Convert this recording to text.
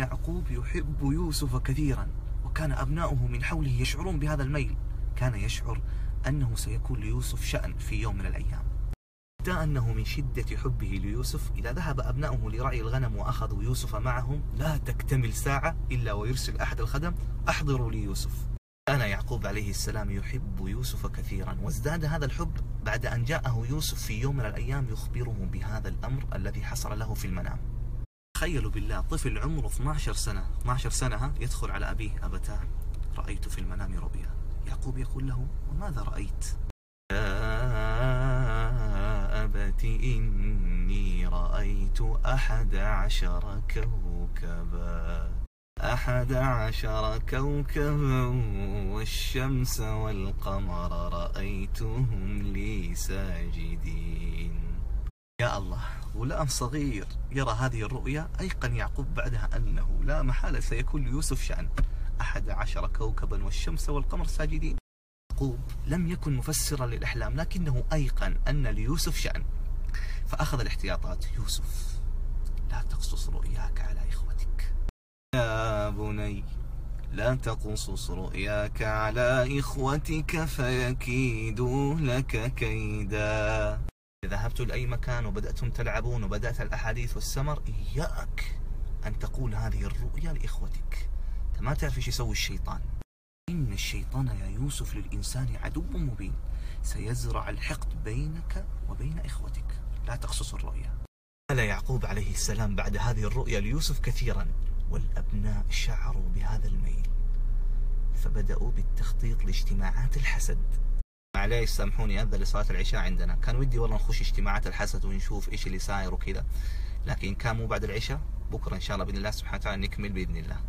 يعقوب يحب يوسف كثيرا وكان أبناؤه من حوله يشعرون بهذا الميل. كان يشعر أنه سيكون ليوسف شأن في يوم من الأيام. حتى أنه من شدة حبه ليوسف إذا ذهب أبناؤه لرعي الغنم وأخذوا يوسف معهم لا تكتمل ساعة إلا ويرسل أحد الخدم أحضروا لي يوسف. كان يعقوب عليه السلام يحب يوسف كثيرا وازداد هذا الحب بعد أن جاءه يوسف في يوم من الأيام يخبره بهذا الأمر الذي حصل له في المنام. تخيلوا بالله طفل عمره 12 سنة 12 سنة يدخل على أبيه أبتاه رأيت في المنام رؤيا. يعقوب يقول له وماذا رأيت؟ يا أبت إني رأيت أحد عشر كوكبا أحد عشر كوكبا والشمس والقمر رأيتهم لي ساجدين. يا الله! غلام صغير يرى هذه الرؤيا أيقن يعقوب بعدها أنه لا محالة سيكون ليوسف شأن أحد عشر كوكبا والشمس والقمر ساجدين. يعقوب لم يكن مفسرا للأحلام لكنه أيقن أن ليوسف شأن. فأخذ الاحتياطات. يوسف لا تقصص رؤياك على إخوتك. يا بني لا تقصص رؤياك على إخوتك فيكيدوا لك كيدا. ذهبت لأي مكان وبدأتم تلعبون وبدأت الأحاديث والسمر إياك أن تقول هذه الرؤيا لإخوتك. أنت ما تعرف إيش يسوي الشيطان. إن الشيطان يا يوسف للإنسان عدو مبين. سيزرع الحقد بينك وبين إخوتك. لا تقصص الرؤيا. قال يعقوب عليه السلام بعد هذه الرؤيا ليوسف كثيرا والأبناء شعروا بهذا الميل فبدأوا بالتخطيط لاجتماعات الحسد. معليش سامحوني أذن لصلاة العشاء عندنا. كان ودي والله نخش اجتماعات الحسد ونشوف إيش اللي صاير وكذا لكن كان مو بعد العشاء بكرة إن شاء الله بإذن الله سبحانه وتعالى نكمل بإذن الله.